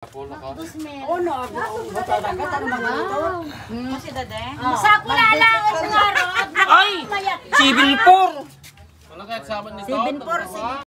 Ono oh, ako. Matatagat ano mga ito? Kasi dade. Ah, Sakura lang ang nga ro. Ay! Civil 4! Seven four, sige.